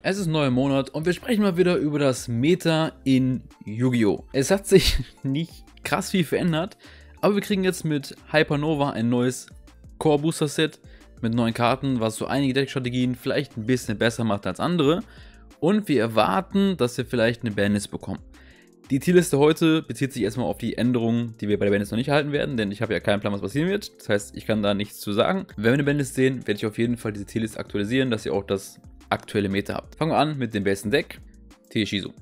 Es ist neuer Monat und wir sprechen mal wieder über das Meta in Yu-Gi-Oh! Es hat sich nicht krass viel verändert, aber wir kriegen jetzt mit Hypernova ein neues Core Booster Set mit neuen Karten, was so einige Deckstrategien vielleicht ein bisschen besser macht als andere. Und wir erwarten, dass wir vielleicht eine Bandlist bekommen. Die Tierliste heute bezieht sich erstmal auf die Änderungen, die wir bei der Bandlist noch nicht erhalten werden, denn ich habe ja keinen Plan, was passieren wird. Das heißt, ich kann da nichts zu sagen. Wenn wir eine Bandlist sehen, werde ich auf jeden Fall diese Tierliste aktualisieren, dass ihr auch das aktuelle Meta habt. Fangen wir an mit dem besten Deck, Teishizu.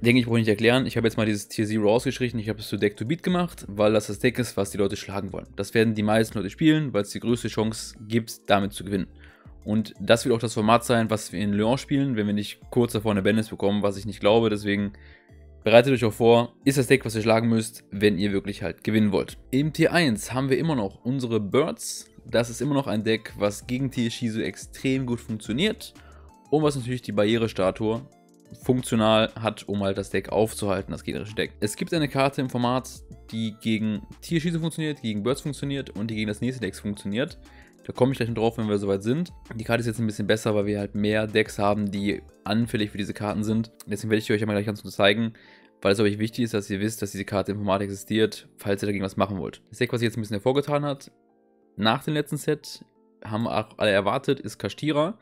Denke ich, brauche ich nicht erklären. Ich habe jetzt mal dieses Tier Zero ausgestrichen. Ich habe es zu Deck to Beat gemacht, weil das das Deck ist, was die Leute schlagen wollen. Das werden die meisten Leute spielen, weil es die größte Chance gibt, damit zu gewinnen. Und das wird auch das Format sein, was wir in Lyon spielen, wenn wir nicht kurz davor eine Bandlist bekommen, was ich nicht glaube. Deswegen bereitet euch auch vor, ist das Deck, was ihr schlagen müsst, wenn ihr wirklich halt gewinnen wollt. Im Tier 1 haben wir immer noch unsere Birds, das ist immer noch ein Deck, was gegen Shizu extrem gut funktioniert und was natürlich die Barrierestatue funktional hat, um halt das Deck aufzuhalten, das gegnerische Deck. Es gibt eine Karte im Format, die gegen Shizu funktioniert, gegen Birds funktioniert und die gegen das nächste Deck funktioniert. Da komme ich gleich noch drauf, wenn wir soweit sind. Die Karte ist jetzt ein bisschen besser, weil wir halt mehr Decks haben, die anfällig für diese Karten sind. Deswegen werde ich euch einmal gleich ganz kurz zeigen, weil es euch wichtig ist, dass ihr wisst, dass diese Karte im Format existiert, falls ihr dagegen was machen wollt. Das Deck, was sich jetzt ein bisschen hervorgetan hat, nach dem letzten Set haben auch alle erwartet, ist Kashtira.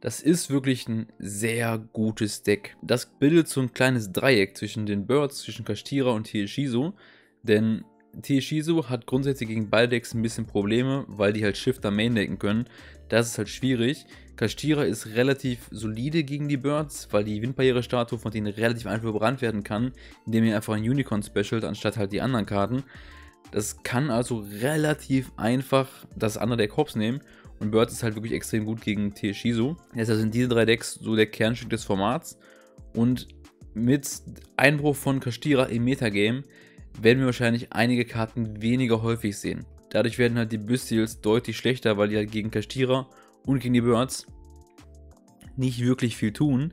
Das ist wirklich ein sehr gutes Deck. Das bildet so ein kleines Dreieck zwischen den Birds, zwischen Kashtira und Tieshizu. Denn Tieshizu hat grundsätzlich gegen Balldecks ein bisschen Probleme, weil die halt Shifter maindecken können. Das ist halt schwierig. Kashtira ist relativ solide gegen die Birds, weil die Windbarriere-Statue von denen relativ einfach überrannt werden kann, indem ihr einfach ein Unicorn specialt, anstatt halt die anderen Karten. Das kann also relativ einfach das andere Deck Hops nehmen. Und Bird ist halt wirklich extrem gut gegen Teishizu. Deshalb sind diese drei Decks so der Kernstück des Formats. Und mit Einbruch von Kastira im Metagame werden wir wahrscheinlich einige Karten weniger häufig sehen. Dadurch werden halt die Bystials deutlich schlechter, weil die halt gegen Kastira und gegen die Birds nicht wirklich viel tun.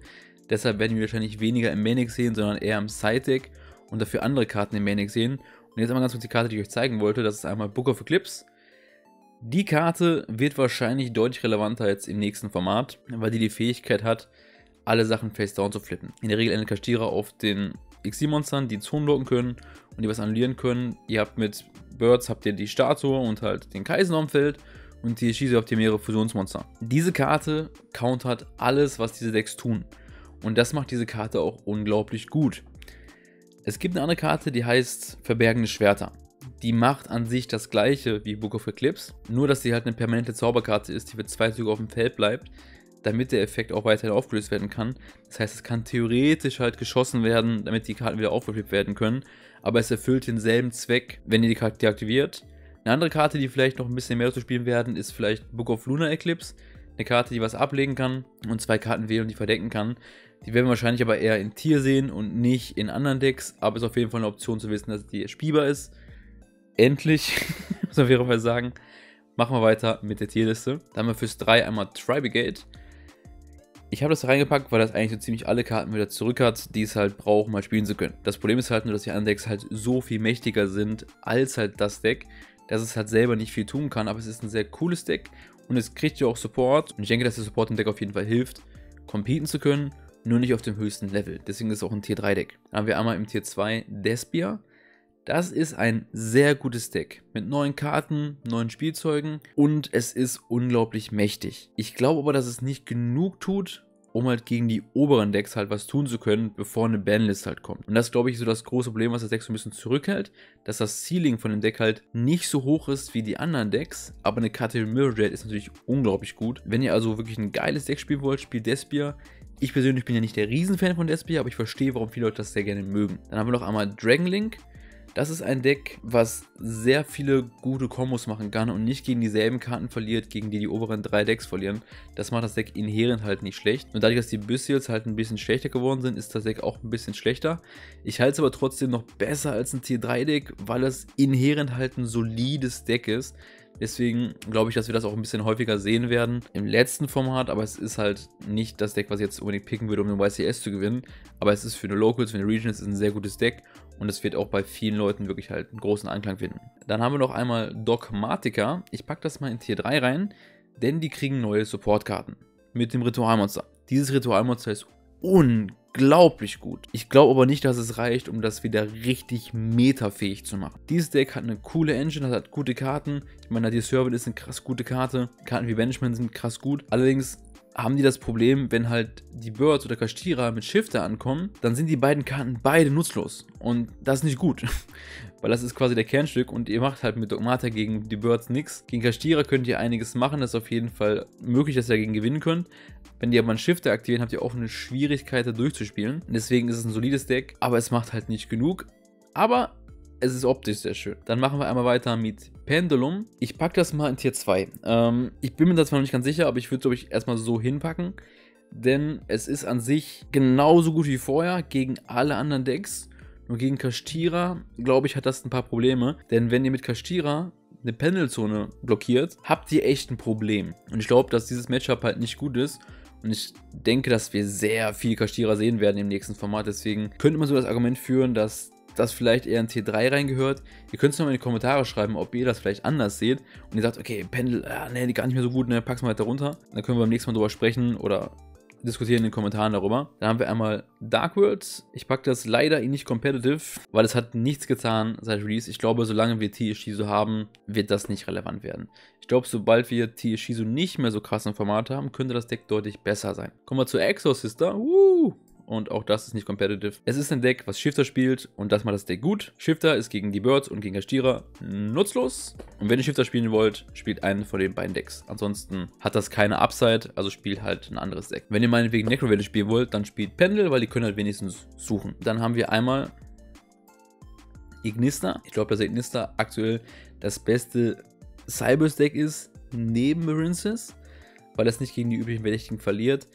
Deshalb werden wir wahrscheinlich weniger im Manic sehen, sondern eher im Side-Deck und dafür andere Karten im Manic sehen. Und jetzt einmal ganz kurz die Karte, die ich euch zeigen wollte. Das ist einmal Book of Eclipse. Die Karte wird wahrscheinlich deutlich relevanter jetzt im nächsten Format, weil die die Fähigkeit hat, alle Sachen face down zu flippen. In der Regel endet Kastira auf den XC-Monstern, die Zonen blocken können und die was annullieren können. Ihr habt mit Birds habt ihr die Statue und halt den Kaisen Feld und die Schieße habt ihr mehrere Fusionsmonster. Diese Karte countert alles, was diese Decks tun. Und das macht diese Karte auch unglaublich gut. Es gibt eine andere Karte, die heißt Verbergende Schwerter. Die macht an sich das gleiche wie Book of Eclipse, nur dass sie halt eine permanente Zauberkarte ist, die für zwei Züge auf dem Feld bleibt, damit der Effekt auch weiterhin aufgelöst werden kann. Das heißt, es kann theoretisch halt geschossen werden, damit die Karten wieder aufgeflippt werden können, aber es erfüllt denselben Zweck, wenn ihr die Karte deaktiviert. Eine andere Karte, die vielleicht noch ein bisschen mehr zu spielen werden, ist vielleicht Book of Lunar Eclipse. Eine Karte, die was ablegen kann und zwei Karten wählen und die verdecken kann. Die werden wir wahrscheinlich aber eher in Tier sehen und nicht in anderen Decks. Aber es ist auf jeden Fall eine Option zu wissen, dass die spielbar ist. Endlich, muss man auf jeden Fall sagen. Machen wir weiter mit der Tierliste. Da haben wir fürs 3 einmal Tribegate. Ich habe das reingepackt, weil das eigentlich so ziemlich alle Karten wieder zurück hat, die es halt brauchen, mal spielen zu können. Das Problem ist halt nur, dass die anderen Decks halt so viel mächtiger sind als halt das Deck, dass es halt selber nicht viel tun kann. Aber es ist ein sehr cooles Deck und es kriegt ja auch Support. Und ich denke, dass der Support im Deck auf jeden Fall hilft, competen zu können nur nicht auf dem höchsten Level. Deswegen ist es auch ein Tier 3 Deck. Haben wir einmal im Tier 2 Despia. Das ist ein sehr gutes Deck mit neuen Karten, neuen Spielzeugen und es ist unglaublich mächtig. Ich glaube aber, dass es nicht genug tut, um halt gegen die oberen Decks halt was tun zu können, bevor eine Banlist halt kommt. Und das ist, glaube ich, so das große Problem, was das Deck so ein bisschen zurückhält, dass das Ceiling von dem Deck halt nicht so hoch ist wie die anderen Decks, aber eine Karte Mirror Jet ist natürlich unglaublich gut. Wenn ihr also wirklich ein geiles Deck spielen wollt, spielt Despia. Ich persönlich bin ja nicht der Riesenfan von Despia, aber ich verstehe, warum viele Leute das sehr gerne mögen. Dann haben wir noch einmal Dragon Link. Das ist ein Deck, was sehr viele gute Kombos machen kann und nicht gegen dieselben Karten verliert, gegen die die oberen drei Decks verlieren. Das macht das Deck inhärent halt nicht schlecht. Und dadurch, dass die Bystials halt ein bisschen schlechter geworden sind, ist das Deck auch ein bisschen schlechter. Ich halte es aber trotzdem noch besser als ein Tier 3 Deck, weil es inhärent halt ein solides Deck ist. Deswegen glaube ich, dass wir das auch ein bisschen häufiger sehen werden im letzten Format, aber es ist halt nicht das Deck, was ich jetzt unbedingt picken würde, um den YCS zu gewinnen. Aber es ist für eine Locals, für eine Regionals ein sehr gutes Deck und es wird auch bei vielen Leuten wirklich halt einen großen Anklang finden. Dann haben wir noch einmal Dogmatica. Ich packe das mal in Tier 3 rein, denn die kriegen neue Supportkarten. mit dem Ritualmonster. Dieses Ritualmonster ist unglaublich gut. Ich glaube aber nicht, dass es reicht, um das wieder richtig metafähig zu machen. Dieses Deck hat eine coole Engine, das hat gute Karten. Ich meine, die Servant ist eine krass gute Karte. Karten wie Banishment sind krass gut. Allerdings haben die das Problem, wenn halt die Birds oder Kastira mit Shifter ankommen, dann sind die beiden Karten beide nutzlos. Und das ist nicht gut. Weil das ist quasi der Kernstück und ihr macht halt mit Dogmata gegen die Birds nichts. Gegen Kastira könnt ihr einiges machen, das ist auf jeden Fall möglich, dass ihr dagegen gewinnen könnt. Wenn die aber einen Shifter aktivieren, habt ihr auch eine Schwierigkeit da durchzuspielen. Deswegen ist es ein solides Deck, aber es macht halt nicht genug. Aber es ist optisch sehr schön. Dann machen wir einmal weiter mit Pendulum. Ich packe das mal in Tier 2. Ähm, ich bin mir da zwar noch nicht ganz sicher, aber ich würde es, glaube ich, erstmal so hinpacken. Denn es ist an sich genauso gut wie vorher gegen alle anderen Decks. Nur gegen Kastira, glaube ich, hat das ein paar Probleme. Denn wenn ihr mit Kastira eine Pendelzone blockiert, habt ihr echt ein Problem. Und ich glaube, dass dieses Matchup halt nicht gut ist. Und ich denke, dass wir sehr viel Kastira sehen werden im nächsten Format. Deswegen könnte man so das Argument führen, dass das vielleicht eher in T3 reingehört. Ihr könnt es nochmal in die Kommentare schreiben, ob ihr das vielleicht anders seht. Und ihr sagt, okay, Pendel, ah, nee, die gar nicht mehr so gut, ne, pack's mal weiter runter. Dann können wir beim nächsten Mal drüber sprechen oder diskutieren in den Kommentaren darüber. Dann haben wir einmal Dark World. Ich packe das leider in nicht competitive, weil es hat nichts getan seit Release. Ich glaube, solange wir so haben, wird das nicht relevant werden. Ich glaube, sobald wir so nicht mehr so krass im Format haben, könnte das Deck deutlich besser sein. Kommen wir zu Exo Sister. Uh, und auch das ist nicht competitive. Es ist ein Deck, was Shifter spielt und das macht das Deck gut. Shifter ist gegen die Birds und gegen Kastierer nutzlos. Und wenn ihr Shifter spielen wollt, spielt einen von den beiden Decks. Ansonsten hat das keine Upside, also spielt halt ein anderes Deck. Wenn ihr meinetwegen Necrovelle spielen wollt, dann spielt Pendel, weil die können halt wenigstens suchen. Dann haben wir einmal Ignista. Ich glaube, dass Ignista aktuell das beste Cybers-Deck ist, neben Marinces, weil es nicht gegen die üblichen Verdächtigen verliert.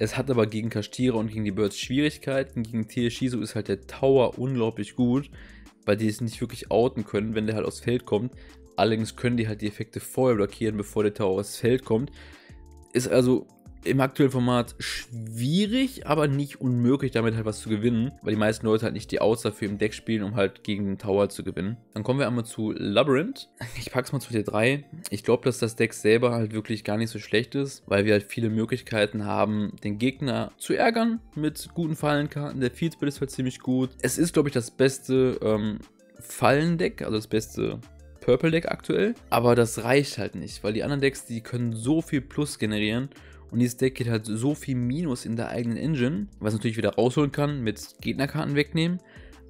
Es hat aber gegen Kastira und gegen die Birds Schwierigkeiten. Gegen Shizu ist halt der Tower unglaublich gut, weil die es nicht wirklich outen können, wenn der halt aufs Feld kommt. Allerdings können die halt die Effekte vorher blockieren, bevor der Tower aufs Feld kommt. Ist also im aktuellen Format schwierig, aber nicht unmöglich, damit halt was zu gewinnen, weil die meisten Leute halt nicht die Outs dafür im Deck spielen, um halt gegen den Tower zu gewinnen. Dann kommen wir einmal zu Labyrinth. Ich pack's mal zu T3. Ich glaube, dass das Deck selber halt wirklich gar nicht so schlecht ist, weil wir halt viele Möglichkeiten haben, den Gegner zu ärgern mit guten Fallenkarten. Der Field ist halt ziemlich gut. Es ist, glaube ich, das beste ähm, Fallendeck, also das beste Purple Deck aktuell. Aber das reicht halt nicht, weil die anderen Decks, die können so viel Plus generieren und dieses Deck geht halt so viel Minus in der eigenen Engine, was natürlich wieder rausholen kann mit Gegnerkarten wegnehmen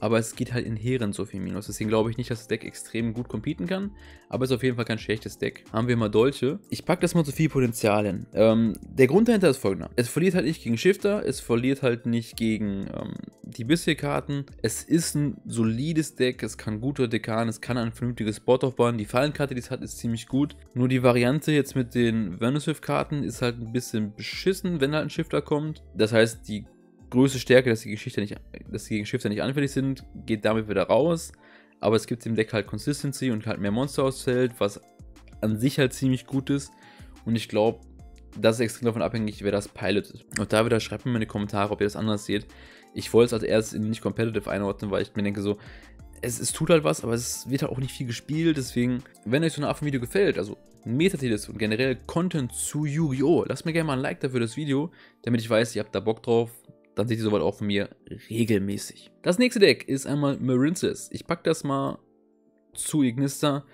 aber es geht halt inhärent so viel Minus. Deswegen glaube ich nicht, dass das Deck extrem gut competen kann, aber es ist auf jeden Fall kein schlechtes Deck. Haben wir mal Dolche. Ich packe das mal zu viel Potenzial hin. Ähm, der Grund dahinter ist folgender. Es verliert halt nicht gegen Shifter, es verliert halt nicht gegen ähm, die Bisher-Karten. Es ist ein solides Deck, es kann gute Dekan, es kann ein vernünftiges Board aufbauen. Die Fallenkarte, die es hat, ist ziemlich gut. Nur die Variante jetzt mit den Venusive-Karten ist halt ein bisschen beschissen, wenn halt ein Shifter kommt. Das heißt, die größte Stärke, dass die, Geschichte nicht, dass die Geschifte nicht anfällig sind, geht damit wieder raus. Aber es gibt im Deck halt Consistency und halt mehr Monster ausfällt, was an sich halt ziemlich gut ist. Und ich glaube, das ist extrem davon abhängig, wer das pilotet. Und da wieder schreibt mir in die Kommentare, ob ihr das anders seht. Ich wollte es als erstes in nicht competitive einordnen, weil ich mir denke so, es, es tut halt was, aber es wird halt auch nicht viel gespielt. Deswegen, wenn euch so eine Art von Video gefällt, also Metatilis und generell Content zu Yu-Gi-Oh!, lasst mir gerne mal ein Like dafür das Video, damit ich weiß, ihr habt da Bock drauf dann seht ihr soweit auch von mir regelmäßig. Das nächste Deck ist einmal Marinces. Ich packe das mal zu Ignista.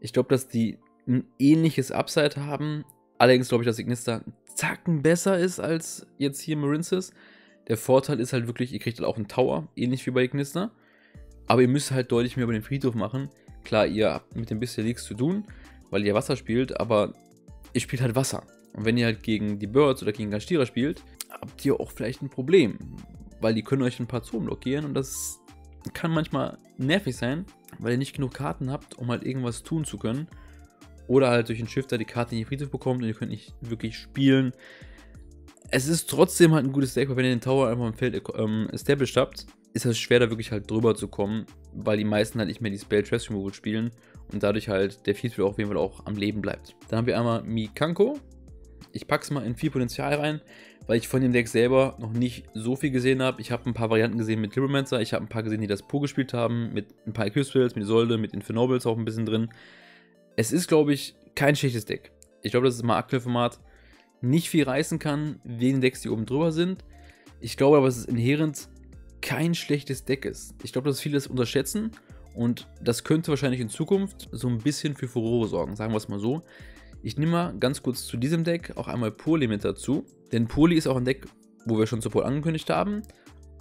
Ich glaube, dass die ein ähnliches Upside haben. Allerdings glaube ich, dass Ignista Zacken besser ist als jetzt hier Marinces. Der Vorteil ist halt wirklich, ihr kriegt halt auch einen Tower, ähnlich wie bei Ignista. Aber ihr müsst halt deutlich mehr über den Friedhof machen. Klar, ihr habt mit dem bisschen nichts zu tun, weil ihr Wasser spielt, aber ihr spielt halt Wasser. Und wenn ihr halt gegen die Birds oder gegen Gastierer spielt, habt ihr auch vielleicht ein Problem, weil die können euch ein paar Zonen blockieren und das kann manchmal nervig sein, weil ihr nicht genug Karten habt, um halt irgendwas tun zu können. Oder halt durch den Shifter die Karte in die Friedhof bekommt und ihr könnt nicht wirklich spielen. Es ist trotzdem halt ein gutes Deck, weil wenn ihr den Tower einfach im Feld ähm, established habt, ist es schwer, da wirklich halt drüber zu kommen, weil die meisten halt nicht mehr die Spell Trash Removal spielen und dadurch halt der Field auf jeden Fall auch am Leben bleibt. Dann haben wir einmal Mikanko. Ich packe es mal in viel Potenzial rein weil ich von dem Deck selber noch nicht so viel gesehen habe. Ich habe ein paar Varianten gesehen mit Libromancer, ich habe ein paar gesehen, die das Po gespielt haben, mit ein paar Equipspells, mit Isolde, mit Infernobles auch ein bisschen drin. Es ist, glaube ich, kein schlechtes Deck. Ich glaube, das ist mal aktuell Format nicht viel reißen kann, wegen Decks, die oben drüber sind. Ich glaube aber, dass es inhärent kein schlechtes Deck ist. Ich glaube, dass viele das unterschätzen und das könnte wahrscheinlich in Zukunft so ein bisschen für Furore sorgen, sagen wir es mal so. Ich nehme mal ganz kurz zu diesem Deck auch einmal Poly mit dazu, denn Poly ist auch ein Deck, wo wir schon Support angekündigt haben.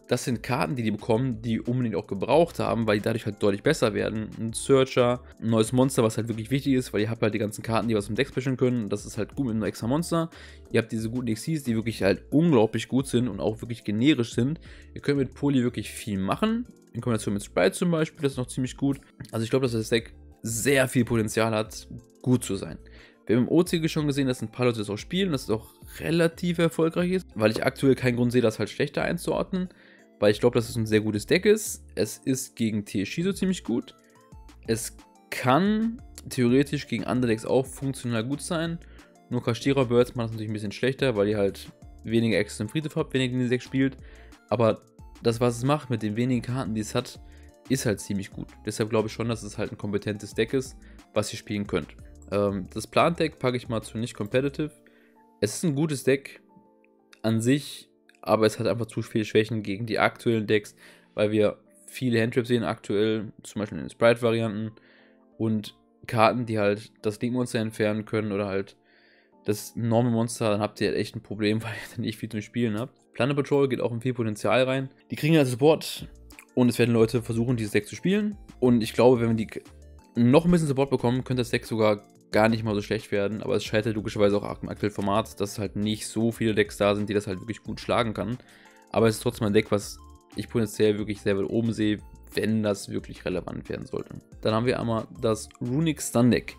Das sind Karten, die die bekommen, die unbedingt auch gebraucht haben, weil die dadurch halt deutlich besser werden. Ein Searcher, ein neues Monster, was halt wirklich wichtig ist, weil ihr habt halt die ganzen Karten, die was im Deck specialen können. Das ist halt gut mit einem extra Monster. Ihr habt diese guten XCs, die wirklich halt unglaublich gut sind und auch wirklich generisch sind. Ihr könnt mit Poly wirklich viel machen. In Kombination mit Sprite zum Beispiel, das ist noch ziemlich gut. Also ich glaube, dass das Deck sehr viel Potenzial hat, gut zu sein. Wir haben im OCG schon gesehen, dass ein paar Leute das auch spielen, dass es auch relativ erfolgreich ist, weil ich aktuell keinen Grund sehe, das halt schlechter einzuordnen weil ich glaube, dass es ein sehr gutes Deck ist. Es ist gegen so ziemlich gut. Es kann theoretisch gegen andere Decks auch funktional gut sein. Nur Kastira Birds macht es natürlich ein bisschen schlechter, weil ihr halt weniger Access im Friedhof habt, wenn ihr gegen das Deck spielt. Aber das, was es macht mit den wenigen Karten, die es hat, ist halt ziemlich gut. Deshalb glaube ich schon, dass es halt ein kompetentes Deck ist, was ihr spielen könnt. Ähm, das Plant-Deck packe ich mal zu nicht competitive. Es ist ein gutes Deck. An sich aber es hat einfach zu viele Schwächen gegen die aktuellen Decks, weil wir viele Handtraps sehen aktuell, zum Beispiel in den Sprite-Varianten und Karten, die halt das Link-Monster entfernen können oder halt das Normal Monster, dann habt ihr halt echt ein Problem, weil ihr dann nicht viel zum Spielen habt. Planet Patrol geht auch in viel Potenzial rein. Die kriegen also Support und es werden Leute versuchen, dieses Deck zu spielen. Und ich glaube, wenn wir die noch ein bisschen Support bekommen, könnte das Deck sogar gar nicht mal so schlecht werden, aber es scheitert logischerweise auch am aktuellen Format, dass halt nicht so viele Decks da sind, die das halt wirklich gut schlagen kann. Aber es ist trotzdem ein Deck, was ich potenziell wirklich sehr weit oben sehe, wenn das wirklich relevant werden sollte. Dann haben wir einmal das Runic Stun Deck.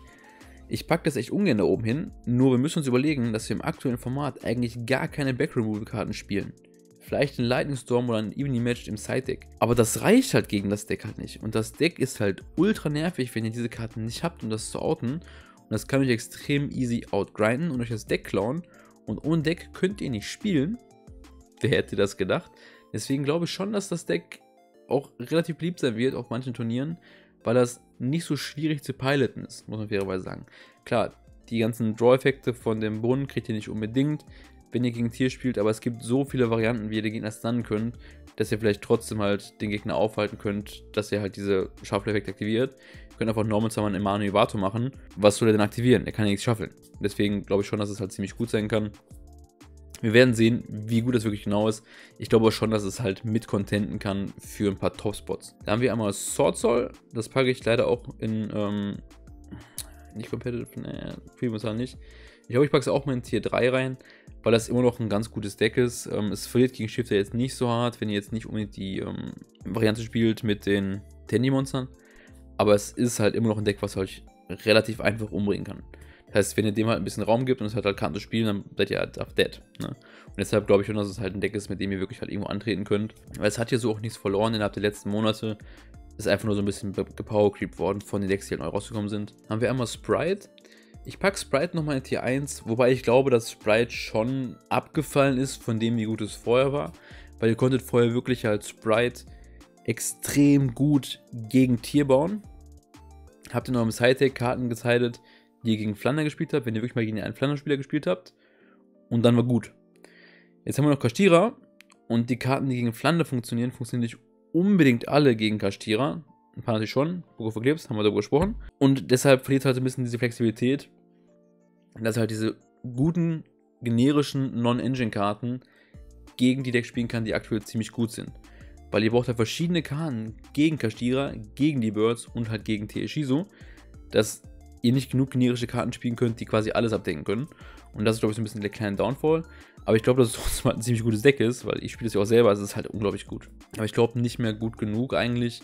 Ich packe das echt ungern da oben hin, nur wir müssen uns überlegen, dass wir im aktuellen Format eigentlich gar keine Back-Removal-Karten spielen. Vielleicht ein Lightning Storm oder ein Evening Match im Side-Deck. Aber das reicht halt gegen das Deck halt nicht. Und das Deck ist halt ultra nervig, wenn ihr diese Karten nicht habt, um das zu outen. Und das kann euch extrem easy outgrinden und euch das Deck klauen. Und ohne Deck könnt ihr nicht spielen. Wer hätte das gedacht? Deswegen glaube ich schon, dass das Deck auch relativ beliebt sein wird auf manchen Turnieren, weil das nicht so schwierig zu piloten ist, muss man fairerweise sagen. Klar, die ganzen Draw-Effekte von dem Brunnen kriegt ihr nicht unbedingt, wenn ihr gegen Tier spielt, aber es gibt so viele Varianten, wie ihr den Gegner stunnen könnt, dass ihr vielleicht trotzdem halt den Gegner aufhalten könnt, dass ihr halt diese Shuffle-Effekte aktiviert. Ihr könnt einfach Normal Summon Emmanuel Ivato machen. Was soll er denn aktivieren? Er kann ja nichts shuffeln. Deswegen glaube ich schon, dass es halt ziemlich gut sein kann. Wir werden sehen, wie gut das wirklich genau ist. Ich glaube schon, dass es halt mit contenten kann für ein paar Top-Spots. Da haben wir einmal Sword Soul. Das packe ich leider auch in, ähm, nicht competitive, ne, Primus nicht. Ich glaube, ich packe es auch mal in Tier 3 rein, weil das immer noch ein ganz gutes Deck ist. Ähm, es verliert gegen Shifter jetzt nicht so hart, wenn ihr jetzt nicht unbedingt die ähm, Variante spielt mit den Tandy-Monstern. Aber es ist halt immer noch ein Deck, was euch relativ einfach umbringen kann. Das heißt, wenn ihr dem halt ein bisschen Raum gibt und es hat halt Karten zu spielen, dann seid ihr halt auf Dead. Ne? Und deshalb glaube ich schon, dass es halt ein Deck ist, mit dem ihr wirklich halt irgendwo antreten könnt. Weil es hat hier so auch nichts verloren innerhalb der letzten Monate. Ist einfach nur so ein bisschen gepowercreept worden von den Decks, die halt neu rausgekommen sind. Haben wir einmal Sprite. Ich packe Sprite nochmal in Tier 1, wobei ich glaube, dass Sprite schon abgefallen ist von dem, wie gut es vorher war. Weil ihr konntet vorher wirklich als Sprite extrem gut gegen Tier bauen. Habt in eurem Side-Deck Karten gezeigt, die ihr gegen Flander gespielt habt, wenn ihr wirklich mal gegen einen Flander-Spieler gespielt habt. Und dann war gut. Jetzt haben wir noch Kastira. Und die Karten, die gegen Flander funktionieren, funktionieren nicht unbedingt alle gegen Kastira. Ein paar natürlich schon. Book of Eclipse, haben wir darüber gesprochen. Und deshalb verliert halt ein bisschen diese Flexibilität. Dass halt diese guten, generischen Non-Engine-Karten gegen die Decks spielen kann, die aktuell ziemlich gut sind. Weil ihr braucht halt verschiedene Karten gegen Kastira, gegen die Birds und halt gegen Teeshizo, dass ihr nicht genug generische Karten spielen könnt, die quasi alles abdecken können. Und das ist, glaube ich, so ein bisschen der kleine Downfall. Aber ich glaube, dass es trotzdem halt ein ziemlich gutes Deck ist, weil ich spiele es ja auch selber, also es ist halt unglaublich gut. Aber ich glaube nicht mehr gut genug eigentlich,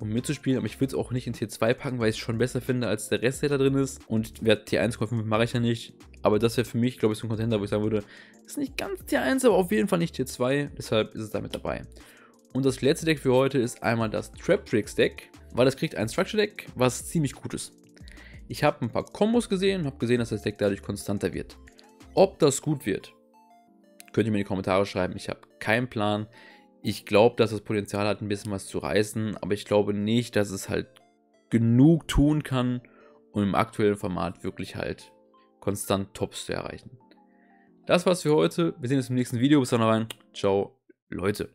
um mitzuspielen. Aber ich würde es auch nicht in Tier 2 packen, weil ich es schon besser finde als der Rest, der da drin ist. Und Wert Tier 1,5 mache ich ja nicht. Aber das wäre für mich, glaube ich, so ein Contender, wo ich sagen würde, ist nicht ganz Tier 1, aber auf jeden Fall nicht Tier 2. Deshalb ist es damit dabei. Und das letzte Deck für heute ist einmal das Trap Tricks Deck, weil das kriegt ein Structure Deck, was ziemlich gut ist. Ich habe ein paar Kombos gesehen und habe gesehen, dass das Deck dadurch konstanter wird. Ob das gut wird, könnt ihr mir in die Kommentare schreiben. Ich habe keinen Plan. Ich glaube, dass das Potenzial hat, ein bisschen was zu reißen, aber ich glaube nicht, dass es halt genug tun kann, um im aktuellen Format wirklich halt konstant Tops zu erreichen. Das war's für heute. Wir sehen uns im nächsten Video. Bis dann rein. Ciao, Leute.